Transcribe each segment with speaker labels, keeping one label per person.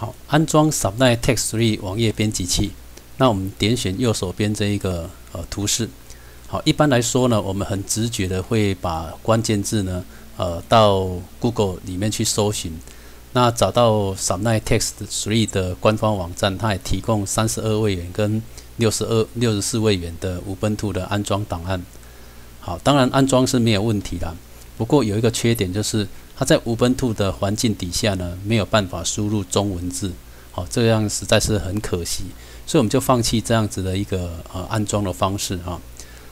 Speaker 1: 好，安装 Sublime Text 3网页编辑器。那我们点选右手边这一个呃图示。好，一般来说呢，我们很直觉的会把关键字呢，呃，到 Google 里面去搜寻。那找到 Sublime Text 3的官方网站，它也提供三十二位元跟六十二、六十四位元的 Ubuntu 的安装档案。好，当然安装是没有问题的。不过有一个缺点就是，它在 Ubuntu 的环境底下呢，没有办法输入中文字。好，这样实在是很可惜，所以我们就放弃这样子的一个呃安装的方式哈。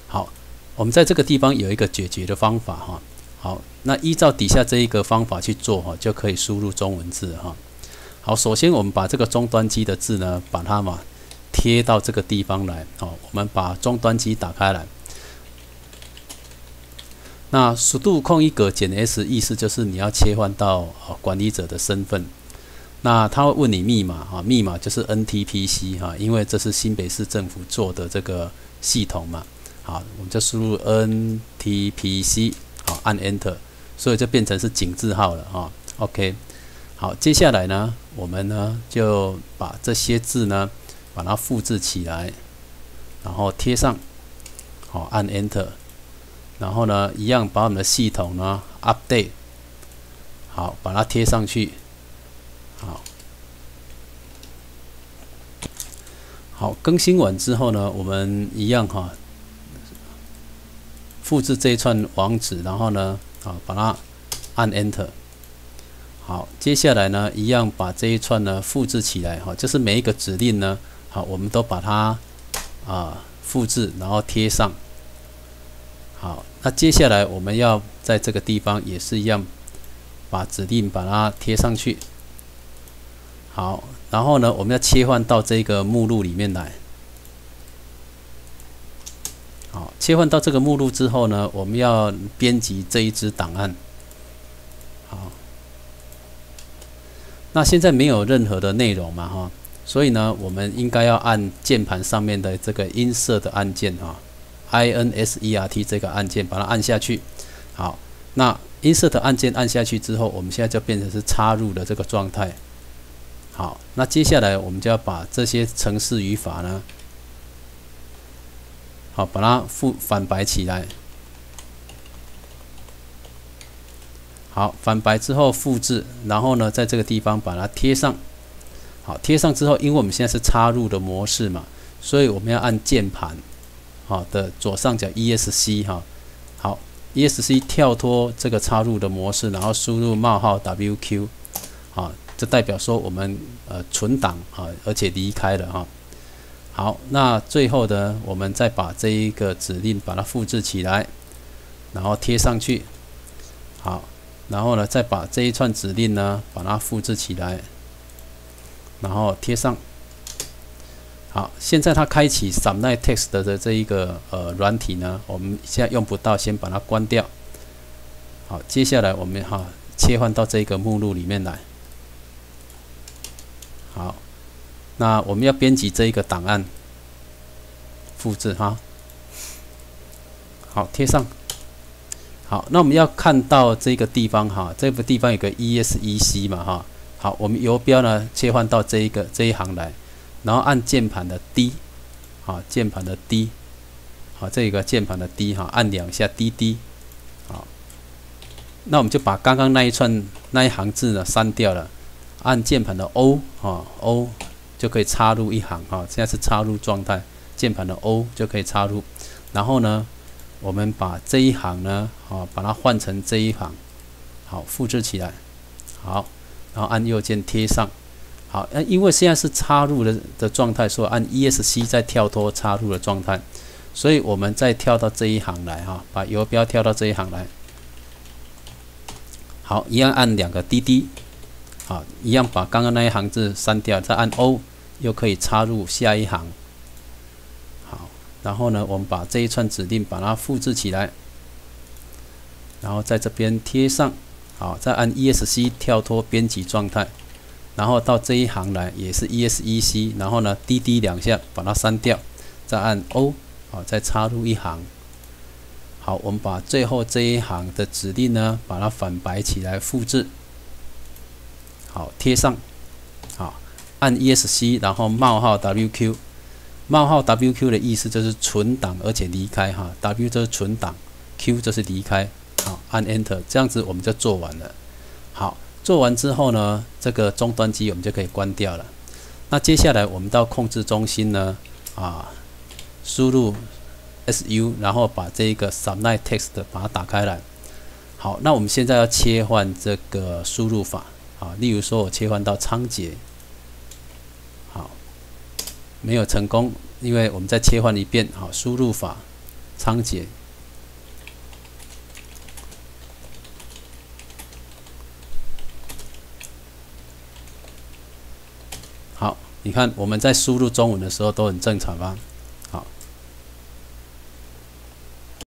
Speaker 1: 好，我们在这个地方有一个解决的方法哈。好，那依照底下这一个方法去做哈，就可以输入中文字哈。好，首先我们把这个终端机的字呢，把它嘛贴到这个地方来。好，我们把终端机打开来。那速度空一格减 S 意思就是你要切换到管理者的身份。那他会问你密码啊，密码就是 NTPC 哈，因为这是新北市政府做的这个系统嘛。好，我们就输入 NTPC，好按 Enter，所以就变成是井字号了哈。OK，好，接下来呢，我们呢就把这些字呢把它复制起来，然后贴上，好按 Enter。然后呢，一样把我们的系统呢 update，好，把它贴上去，好，好更新完之后呢，我们一样哈，复制这一串网址，然后呢，啊，把它按 Enter，好，接下来呢，一样把这一串呢复制起来哈，就是每一个指令呢，好，我们都把它啊复制，然后贴上。好，那接下来我们要在这个地方也是一样，把指令把它贴上去。好，然后呢，我们要切换到这个目录里面来。好，切换到这个目录之后呢，我们要编辑这一支档案。好，那现在没有任何的内容嘛，哈，所以呢，我们应该要按键盘上面的这个音色的按键啊。Insert 这个按键，把它按下去。好，那 insert 按键按下去之后，我们现在就变成是插入的这个状态。好，那接下来我们就要把这些程式语法呢，好，把它复反白起来。好，反白之后复制，然后呢，在这个地方把它贴上。好，贴上之后，因为我们现在是插入的模式嘛，所以我们要按键盘。好的，左上角 ESC 哈，好，ESC 跳脱这个插入的模式，然后输入冒号 WQ，好，这代表说我们呃存档啊，而且离开了哈。好，那最后呢，我们再把这一个指令把它复制起来，然后贴上去，好，然后呢，再把这一串指令呢把它复制起来，然后贴上。好，现在它开启 Sublime Text 的这一个呃软体呢，我们现在用不到，先把它关掉。好，接下来我们哈切换到这个目录里面来。好，那我们要编辑这一个档案，复制哈。好，贴上。好，那我们要看到这个地方哈，这个地方有个 ESEC 嘛哈。好，我们游标呢切换到这一个这一行来。然后按键盘的 D，好，键盘的 D，好，这一个键盘的 D 哈，按两下 D D，好，那我们就把刚刚那一串那一行字呢删掉了，按键盘的 O 啊 O 就可以插入一行哈，现在是插入状态，键盘的 O 就可以插入，然后呢，我们把这一行呢，好，把它换成这一行，好，复制起来，好，然后按右键贴上。好，那因为现在是插入的的状态，说按 ESC 再跳脱插入的状态，所以我们再跳到这一行来哈，把游标跳到这一行来。好，一样按两个滴滴，好，一样把刚刚那一行字删掉，再按 O，又可以插入下一行。好，然后呢，我们把这一串指令把它复制起来，然后在这边贴上，好，再按 ESC 跳脱编辑状态。然后到这一行来也是 E S E C，然后呢滴滴两下把它删掉，再按 O，好，再插入一行。好，我们把最后这一行的指令呢，把它反白起来复制，好贴上，好，按 ESC，然后冒号 WQ，冒号 WQ 的意思就是存档而且离开哈，W 就是存档，Q 就是离开，好，按 Enter，这样子我们就做完了。好，做完之后呢，这个终端机我们就可以关掉了。那接下来我们到控制中心呢，啊，输入 SU，然后把这个 Subline Text 把它打开来。好，那我们现在要切换这个输入法啊，例如说我切换到仓颉，好，没有成功，因为我们再切换一遍，好，输入法仓颉，好，你看我们在输入中文的时候都很正常吧？